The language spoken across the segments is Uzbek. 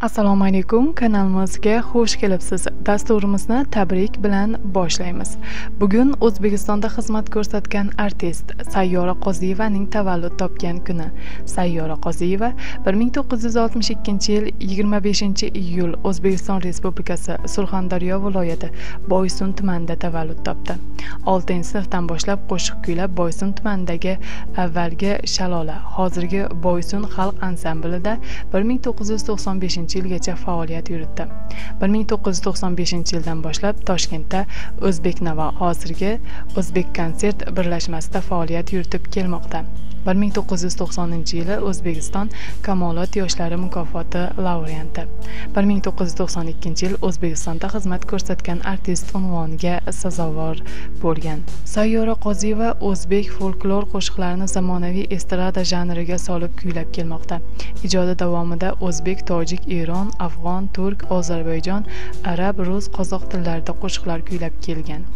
assalomu alaykum kanalimizga xush kelibsiz. Dasturimizni tabrik bilan boshlaymiz. Bugun o'zbekistonda xizmat ko'rsatgan artist sayyora qoziyevaning tavallud topgan kuni. Sayyora qoziyeva 1962 yil 25 iyul o'zbekiston respublikasi surxondaryo viloyati boysun tumanida tavallud topdi. 6 sinfdan boshlab qo'shiq kuylab boysun tumanidagi avvalgi shalola hozirgi boysun xalq ansamblida 1995 yilgacha faoliyat yuritdi. 1995 yildan boshlab toshkentda o'zbek navo hozirgi o'zbek konsert birlashmasida faoliyat yuritib kelmoqda. 1990 yili o'zbekiston kamolot yoshlari mukofoti laureati. 1992 yil o'zbekistonda xizmat ko'rsatgan artist unvoniga sazovor bo'lgan. Sayyora qoziyeva o'zbek folklor qo'shiqlarini zamonaviy estrada janriga solib kuylab kelmoqda. Ijodi davomida o'zbek tojik eron afg'on turk ozarbayjon arab rus qozoq tillarida qo'shiqlar kuylab kelgan.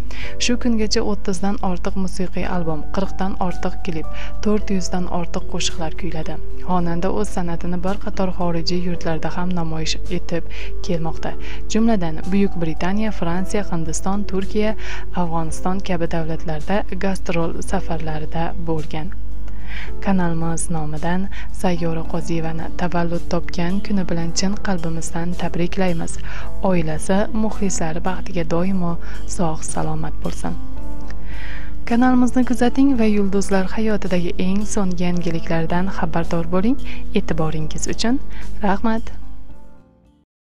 Shu kungacha o'ttizdan ortiq musiqiy albom qirqdan ortiq klip to'rt yuzdan ortiq qo'shiqlar kuyladi. Xonanda o'z san'atini bir qator xorijiy yurtlarda ham namoyish etib kelmoqda. Jumladan buyuk britaniya fransiya hindiston turkiya afg'oniston kabi davlatlarda gastrol safarlarida bo'lgan. Kanalimiz nomidan sayyora qoziyevani tavallud topgan kuni bilan chin qalbimizdan tabriklaymiz. Oilasi muxlislari baxtiga doimo sog' salomat bo'lsin. Kanalimizni kuzating va yulduzlar hayotidagi eng so'nggi yangiliklardan xabardor bo'ling. E'tiboringiz uchun rahmat.